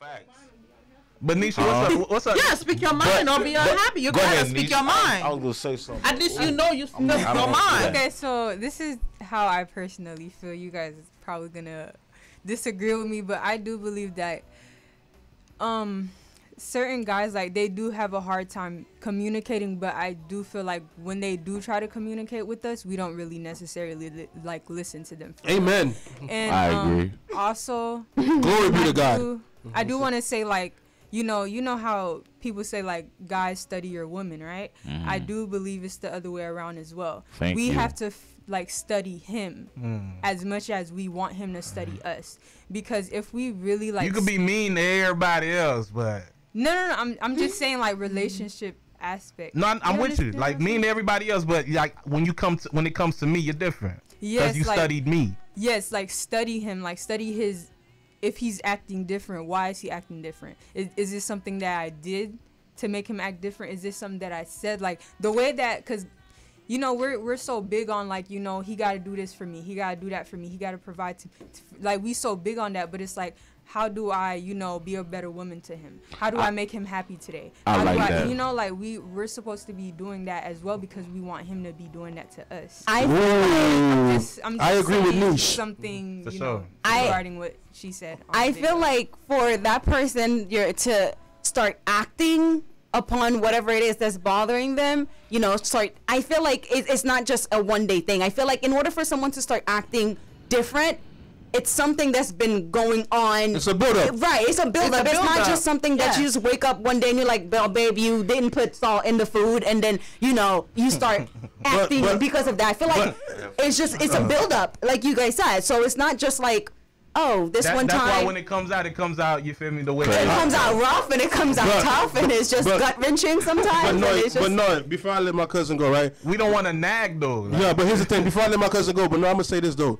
Facts. But Nisha, what's up? What's up? Yeah, speak your mind. Don't be unhappy. You Go gotta ahead, speak Nisha. your mind. I was gonna say something. At least you know you speak your I mind. do Okay, so this is how I personally feel. You guys is probably gonna disagree with me, but I do believe that um certain guys like they do have a hard time communicating, but I do feel like when they do try to communicate with us, we don't really necessarily li- like listen to them. for Amen. And I um, agree. also, Glory be to God. do, Mm-hmm. I do want to say like you know you know how people say like guys study your woman right i mm-hmm. do believe it's the other way around as well Mm-hmm. Thank we you. have to f- like study him mm. as much as we want him to study mm-hmm. us because if we really like you could be mean to everybody else, but no no no i'm, I'm just saying like relationship aspect no, I'm, I'm with you. Like what I'm mean to everybody else, but like when you come to when it comes to me, you're different. Because Yes, you like- studied me. yes like study him like study his if he's acting different why is he acting different? Is, is this something that i did to make him act different? Is this something that i said? Like the way that because you know we're we're so big on like you know he got to do this for me he got to do that for me he got to provide to, to like we so big on that but it's like how do i you know be a better woman to him how do i, make him happy today I how like do i that. you know like we we're supposed to be doing that as well because we want him to be doing that to us I I'm just, I'm just I agree with saying something For you sure. know I- regarding what she said. I the video. feel like for that person you're to start acting upon whatever it is that's bothering them, you know, start I feel like it, it's not just a one day thing. I feel like in order for someone to start acting different, it's something that's been going on. It's a buildup. Right, it's a buildup. It's, not buildup. just something that Yeah. you just wake up one day and you're like, "Well, babe, you didn't put salt in the food," and then you know you start acting but- because of that. I feel like it's just it's a uh-huh. buildup, like you guys said. So it's not just like, oh, this That- one that's why when it comes out, it comes out. You feel me? The way it comes out rough and it comes out But- tough and it's just gut wrenching sometimes. But sometimes. no, and it's just, but no. Before I let my cousin go, right? we don't want to nag though. Like, Yeah, but here's the thing. Before I let my cousin go, but no, I'm gonna say this though.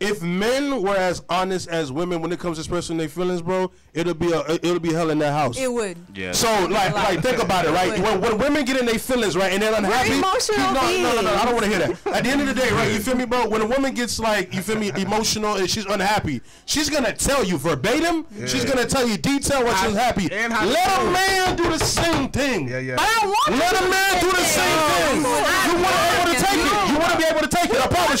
If men were as honest as women when it comes to expressing their feelings, bro, it'll be a it'll be hell in that house. it would. Yeah. So like, like think about it, right? When, when women get in their feelings, right, and they're unhappy. emotional no, no, no, no, I don't want to hear that. At the end of the day, right? You feel me, bro? When a woman gets like, you feel me, emotional and she's unhappy, she's gonna tell you verbatim. Yeah. She's gonna tell you detail when she's happy. and how Let a man do the same thing. yeah, yeah. but I want Let a man do the same thing. You want to be able to take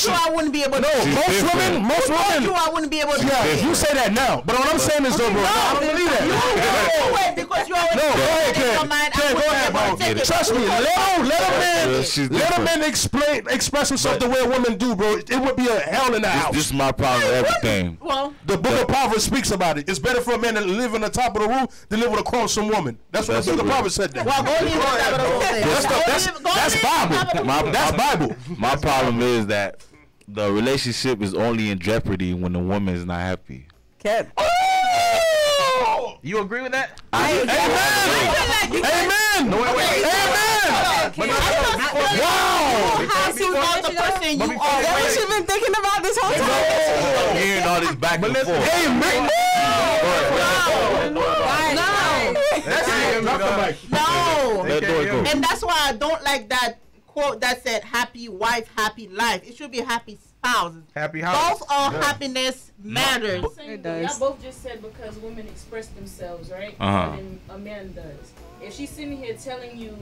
it. I you. You, I wouldn't be able to. No, most women, most You, women. I wouldn't be able to. Yeah, you say that now. But what I'm saying is, though, bro, I don't believe that. No, wait, because you already No, go said ahead, it in your Ken. mind, I Ken, go ahead, bro. Trust me. Let a, let a man, let a man explain, express himself the way a woman do, bro. It would be a hell in the house. This is my problem with everything. Well, the book of Proverbs speaks about it. It's better for a man to live on the top of the roof than live with a quarrelsome woman. That's what That's the book of. Proverbs said. That. well, go leave that over there. That's, Go the, that's, that's Bible. over My. That's Bible. My problem is that the relationship is only in jeopardy when the woman is not happy. Kev. Oh! You agree with that? Amen. Amen. No, wait, wait. Amen. But no, no, Wow. How you are the person But you before- are. That's what wait. you've been thinking about this whole time. I'm hearing all this back and forth. Amen. That's it, Drop the dog. mic. No. Let go. And that's why I don't like that quote that said happy wife, happy life. It should be happy spouse. Happy house. Both our happiness matters. Same It does. Y'all both just said because women express themselves, right? Uh-huh. More than a man does. If she's sitting here telling you,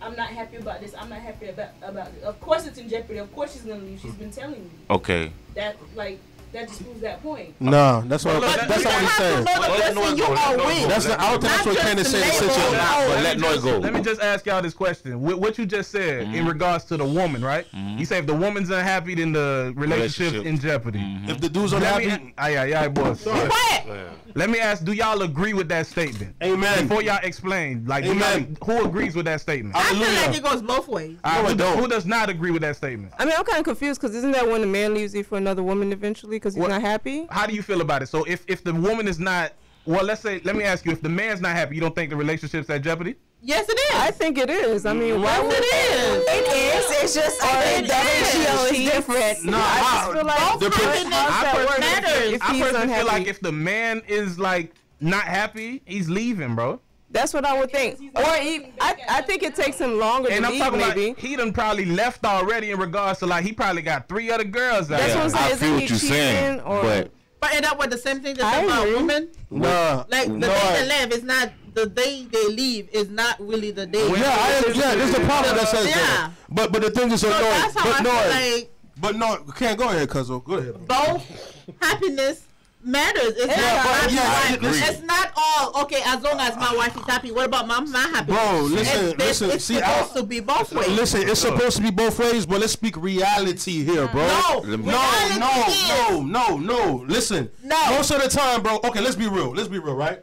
"I'm not happy about this. I'm not happy about about this," of course it's in jeopardy. Of course she's gonna leave. She's been telling you Okay. that. Like that just proves that point. No, that's what. But That's you not what he's have to saying. Let person go, let are Noah with. go. That's the. I don't think that's what Not Candace just said in the label. situation. No. But let Noy go. Let me just ask y'all this question. What, what you just said Mm-hmm. in regards to the woman, right? You say if the woman's unhappy, then the relationship's Relationship. in jeopardy. Mm-hmm. If the dude's Let unhappy, me, aye, aye, aye, boss. Quiet. Let me ask, do y'all agree with that statement? Amen. Before y'all explain, like, Amen. who agrees with that statement? I feel like it goes both ways. All right, No, who, I don't. who does not agree with that statement? I mean, I'm kind of confused because isn't that when the man leaves you for another woman eventually because he's What- not happy? How do you feel about it? So if, if the woman is not, well, let's say, let me ask you, if the man's not happy, you don't think the relationship's at jeopardy? Yes, it is. I think it is. I mean, why yes, would it is. It is. It's just I think that ratio is different. No, I just feel like Both happiness I personally, matters. I personally feel like if the man is like not happy, he's leaving, bro. That's what I would think. Or he, I, I think it it takes him longer And to I'm leave, talking maybe. about he done probably left already in regards to like he probably got three other girls out That's there. what I'm saying. I Isn't feel he what you're cheating saying, or- but But ain't that what the same thing that's about agree. women? Nah, Like the no, day they live is not the day they leave is not really the day. Yeah, I, yeah, there's a problem that says Yeah. that. But but the thing is So annoying. that's how But I no, feel like but no, can't go ahead, Cuzzo. Go ahead. both happiness matters. It's Yeah, not but yeah, I agree. It's not all okay as long as my wife is happy. What about my my happiness? Bro, listen, it's, it's, listen, It's see, supposed I- to be both ways. Listen, it's supposed to be both ways, but let's speak reality here, bro. No, no, no, no, no, no. Listen, No. Most of the time, bro. Okay, let's be real. Let's be real, right?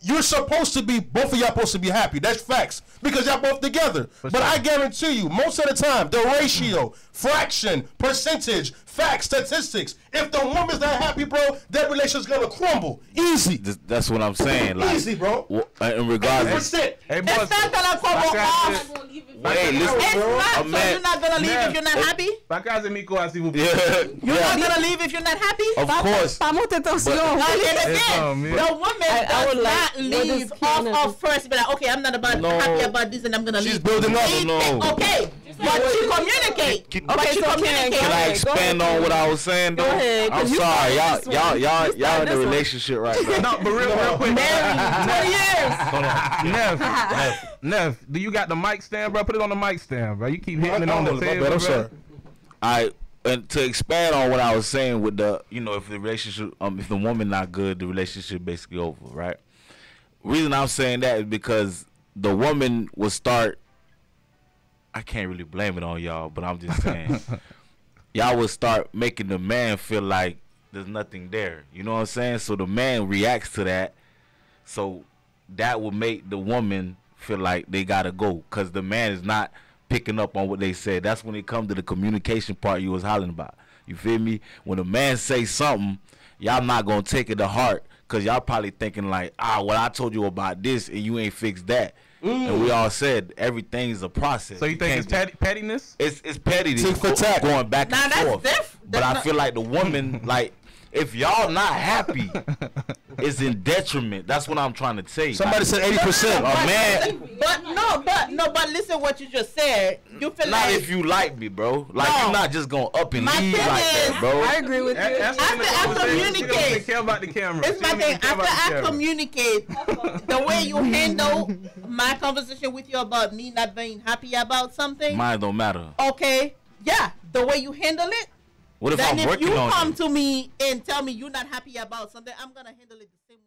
You're supposed to be, both of y'all supposed to be happy. That's facts. Because y'all both together. But I guarantee you, most of the time, the ratio, fraction, percentage, facts, statistics, if the woman's not happy, bro, that relation's gonna crumble. Easy. Th- That's what I'm saying. Like, Easy, bro. w- uh, in regards, Percent. Hey, boss. It's not gonna come Like I off. gonna leave it. Wait, listen. It's not. A So man- you're not gonna leave Man. if you're not happy. Pra casa, Miko, assim, vou- yeah, You're yeah, not gonna leave if you're not happy. of course. Vamos ter tensión. Again, It's, again, yeah. the woman I- I does would like- not what leave off Kiana off first. Be like, okay, I'm not about No. happy about this, and I'm gonna She's leave. building up. She- No. Okay, but she communicate. Can- But Okay, she so can- communicate. Can I expand on what I was saying? Though? Go ahead, 'cause I'm sorry, y'all, y'all, y'all, You y'all in started a this one. relationship right now. No, but real, real quick. Twenty years. Hold on. Neff, Neff, Neff, do you got the mic stand, bro? Put it on the mic stand, bro. You keep hitting it on the My table, bad, I'm bro. sorry. I and to expand on what I was saying with the you know if the relationship um if the woman not good the relationship basically over right. Reason I'm saying that is because the woman will start. I can't really blame it on y'all, but I'm just saying y'all will start making the man feel like there's nothing there. You know what I'm saying? So the man reacts to that. So that will make the woman feel like they gotta go because the man is not picking up on what they said. That's when it comes to the communication part you was hollering about. You feel me? When a man say something, y'all not gonna take it to heart because y'all probably thinking like, ah, well, I told you about this and you ain't fixed that. And we all said everything's a process. So you think can't it's petty, pettiness? it's it's petty to Tick for go- tack. going back Nah, and that's forth. diff- But I feel like the woman, like, if y'all not happy, it's in detriment. That's what I'm trying to say. Somebody Like, said 80%. a man, But no, but no, but listen, what you just said. You feel not like if you like me, bro. Like No. you're not just gonna up and My leave thing like that, is- bro. I agree with you. that's After in the I conversation. She don't communicate- even care about the camera. It's She my thing. After I camera. communicate the way you handle my conversation with you about me not being happy about something, Mine don't matter. okay, yeah, the way you handle it. What if then I'm if working you on come you? to me and tell me you're not happy about something, I'm gonna handle it the same way.